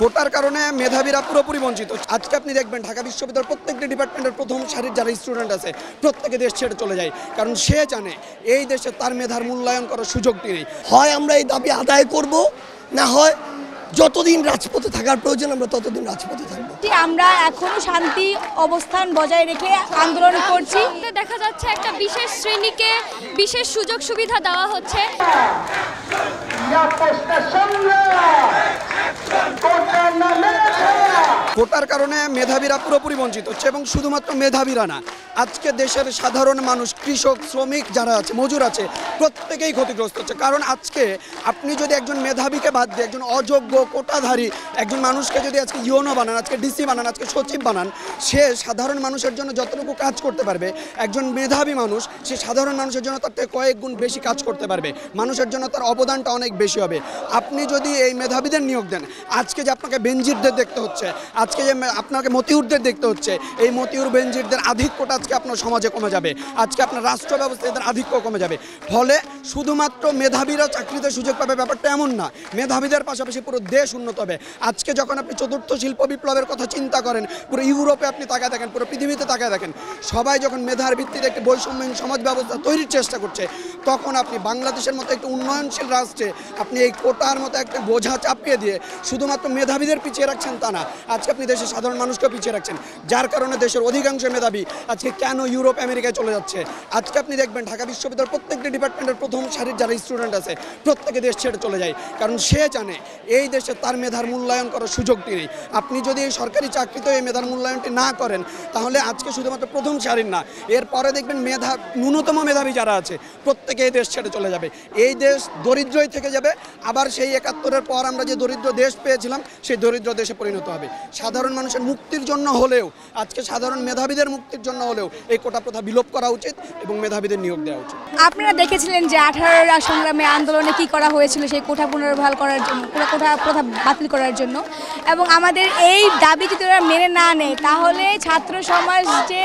কোটার কারণে মেধাবীরা পুরোপুরি বঞ্চিত। আজকে আপনি দেখবেন ঢাকা বিশ্ববিদ্যালয়ের প্রত্যেকটি ডিপার্টমেন্টের প্রথম সারির যারা স্টুডেন্ট আছে, প্রত্যেকে দেশ ছেড়ে চলে যায়। কারণ সে জানে, এই দেশে তার মেধার মূল্যায়ন করার সুযোগটি নেই। হয় আমরা এই দাবি আদায় করব, না হয় যতদিন রাজপথে থাকার প্রয়োজন, আমরা ততদিন রাজপথে থাকব। পাশাপাশি আমরা এখনও শান্তি অবস্থান বজায় রেখে আন্দোলন করছি। দেখা যাচ্ছে একটা বিশেষ শ্রেণীকে বিশেষ সুযোগ সুবিধা দেওয়া হচ্ছে। কোটার কারণে মেধাবীরা পুরোপুরি বঞ্চিত হচ্ছে এবং শুধুমাত্র মেধাবীরা না আজকে দেশের সাধারণ মানুষ কৃষক শ্রমিক যারা আছে মজুর আছে প্রত্যেকেই ক্ষতিগ্রস্ত হচ্ছে। কারণ আজকে আপনি যদি একজন মেধাবীকে বাদ দিয়ে একজন অযোগ্য কোটাধারী একজন মানুষকে যদি আজকে ইউনো বানান, আজকে ডিসি বানান, আজকে সচিব বানান, সে সাধারণ মানুষের জন্য যতটুকু কাজ করতে পারবে, একজন মেধাবী মানুষ, সে সাধারণ মানুষের জন্য তার থেকে কয়েক গুণ বেশি কাজ করতে পারবে। মানুষের জন্য তার অবদানটা অনেক বেশি হবে। আপনি যদি এই মেধাবীদের নিয়োগ দেন, আজকে যে আপনাকে বেঞ্জিরদের দেখতে হচ্ছে, আজকে যে আপনাকে মতিউরদের দেখতে হচ্ছে, এই মতিউর বেঞ্জিরদের আধিক্যটা আজকে আপনার সমাজে কমে যাবে। আজকে আপনার রাষ্ট্র ব্যবস্থায় এদের আধিক্য কমে যাবে। ফলে শুধুমাত্র মেধাবীরা চাকরিতে সুযোগ পাবে, ব্যাপারটা এমন না। মেধাবীদের পাশাপাশি পুরো দেশ উন্নত হবে। আজকে যখন আপনি চতুর্থ শিল্প বিপ্লবের কথা চিন্তা করেন, পুরো ইউরোপে আপনি তাকায় দেখেন, পুরো পৃথিবীতে তাকায় দেখেন, সবাই যখন মেধার ভিত্তিতে একটি বৈষম্যহীন সমাজ ব্যবস্থা তৈরির চেষ্টা করছে তখন আপনি বাংলাদেশের মতো একটি উন্নয়নশীল রাষ্ট্রে আপনি এই কোটার মতো একটা বোঝা চাপিয়ে দিয়ে শুধুমাত্র মেধাবীদের পিছিয়ে রাখছেন তা না, আজকে আপনি দেশের সাধারণ মানুষকে পিছিয়ে রাখছেন। যার কারণে দেশের অধিকাংশ মেধাবী আজকে কেন ইউরোপ, আমেরিকায় চলে যাচ্ছে? আজকে আপনি দেখবেন ঢাকা বিশ্ববিদ্যালয়ের প্রত্যেকটি ডিপার্টমেন্টের প্রথম সারির যারা স্টুডেন্ট আছে, প্রত্যেকে দেশ ছেড়ে চলে যায়। কারণ সে জানে, এই দেশে তার মেধার মূল্যায়ন করার সুযোগটি নেই। আপনি যদি এই সরকারি চাকরিতে এই মেধার মূল্যায়নটি না করেন, তাহলে আজকে শুধুমাত্র প্রথম সারির না। এরপরে দেখবেন মেধা, ন্যূনতম মেধাবী যারা আছে, প্রত্যেকে এই দেশ ছেড়ে চলে যাবে। এই দেশ দরিদ্রই থেকে যাবে। আবার সেই একাত্তরের পর আমরা যে দরিদ্র দেশ পেয়েছিলাম, সেই দরিদ্র দেশে পরিণত হবে। সাধারণ মানুষের মুক্তির জন্য হলেও, আজকে সাধারণ মেধাবীদের মুক্তির জন্য হলেও এই কোটা প্রথা বিলোপ করা উচিত এবং মেধাবীদের নিয়োগ দেওয়া উচিত। আপনারা দেখেছিলেন যে আঠারোরা সংগ্রামে আন্দোলনে কি করা হয়েছিল সেই কোঠা পুনর্বহাল করার জন্য কোঠা প্রথা বাতিল করার জন্য। এবং আমাদের এই দাবি যদি ওরা মেনে না নেয়, তাহলে ছাত্র সমাজ যে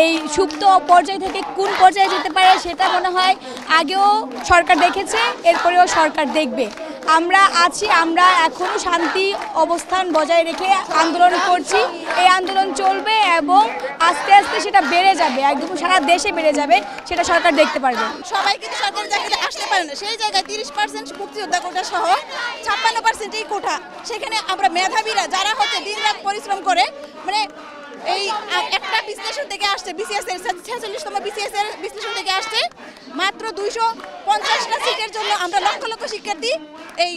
এই সুপ্ত পর্যায় থেকে কোন পর্যায়ে যেতে পারে সেটা মনে হয় আগেও সরকার দেখেছে, এরপরেও সরকার দেখবে। আমরা আছি, আমরা এখনও শান্তি অবস্থান বজায় রেখে আন্দোলন করছি। এই আন্দোলন চলবে এবং আস্তে আস্তে সেটা বেড়ে যাবে, একদম সারা দেশে বেড়ে যাবে, সেটা সরকার দেখতে পারবে। সবাই কিন্তু সরকারি চাকরিতে আসতে পারে না। সেই জায়গায় তিরিশ পার্সেন্ট মুক্তিযোদ্ধা কোটা সহ ছাপ্পান্ন পার্সেন্ট এই কোটা। সেখানে আমরা মেধাবীরা যারা হচ্ছে দিন রাত পরিশ্রম করে মানে এই একটা বিশ্লেষণ থেকে আসছে বিসিএস এর ছেচল্লিশতম বিসিএস এর বিশ্লেষণ জন্য আমরা লক্ষ লক্ষ এই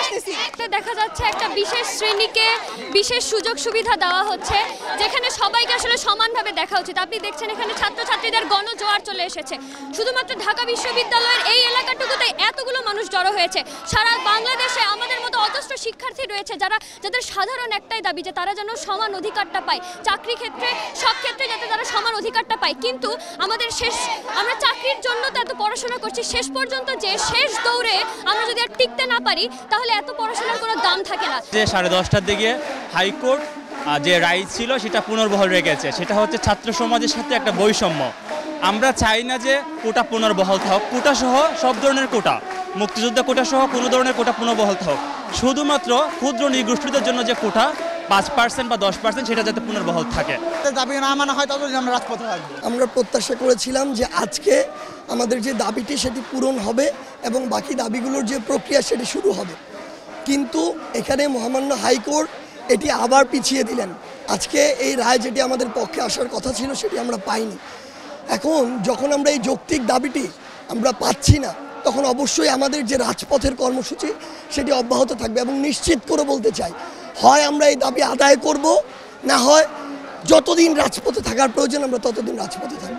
আসতেছি। দেখা যাচ্ছে একটা বিশেষ বিশেষ সুযোগ সুবিধা দেওয়া হচ্ছে, যেখানে সবাইকে আসলে সমানভাবে দেখা উচিত। আপনি দেখছেন এখানে চলে এসেছে। শুধুমাত্র ঢাকা বিশ্ববিদ্যালয়ের এই এলাকাটুকুতে এতগুলো মানুষ জড়ো হয়েছে। সারা বাংলাদেশে আমাদের মতো অজস্র শিক্ষার্থী রয়েছে যারা, যাদের সাধারণ একটাই দাবি যে তারা যেন সমান অধিকারটা পায়। চাকরি ক্ষেত্রে, সব ক্ষেত্রে যাতে তারা সমান অধিকারটা পায়। কিন্তু আমাদের শেষ, আমরা চাকরির পড়াশোনা করছি, শেষ পর্যন্ত যে শেষ দৌড়ে আমরা যদি আর টিকতে না পারি, তাহলে এত পড়াশোনার কোনো দাম থাকে না। যে সাড়ে দশটার দিকে হাইকোর্ট যে রায় ছিল, সেটা পুনর্বহাল রেখেছে সেটা হচ্ছে ছাত্র সমাজের সাথে একটা বৈষম্য। আমরা চাই না যে কোটা পুনর্বহল থাক। কোটা সহ সব ধরনের কোটা, মুক্তিযোদ্ধা কোটা সহ কোনো ধরনের কোটা পুনর্বহল থাক। শুধুমাত্র ক্ষুদ্র নিগোষ্ঠীদের জন্য যে কোটা পাঁচ পার্সেন্ট বা দশ পার্সেন্ট সেটা যাতে পুনর্বহাল থাকে। দাবি না মানা হয় ততদিন আমরা রাজপথে থাকব। আমরা প্রত্যাশা করেছিলাম যে আজকে আমাদের যে দাবিটি সেটি পূরণ হবে এবং বাকি দাবিগুলোর যে প্রক্রিয়া সেটি শুরু হবে। কিন্তু এখানে মহামান্য হাইকোর্ট এটি আবার পিছিয়ে দিলেন। আজকে এই রায় যেটি আমাদের পক্ষে আসার কথা ছিল সেটি আমরা পাইনি। এখন যখন আমরা এই যৌক্তিক দাবিটি আমরা পাচ্ছি না তখন অবশ্যই আমাদের যে রাজপথের কর্মসূচি সেটি অব্যাহত থাকবে এবং নিশ্চিত করে বলতে চাই হয় আমরা এই দাবি আদায় করব? না হয় যতদিন রাজপথে থাকার প্রয়োজন, আমরা ততদিন রাজপথে থাকব।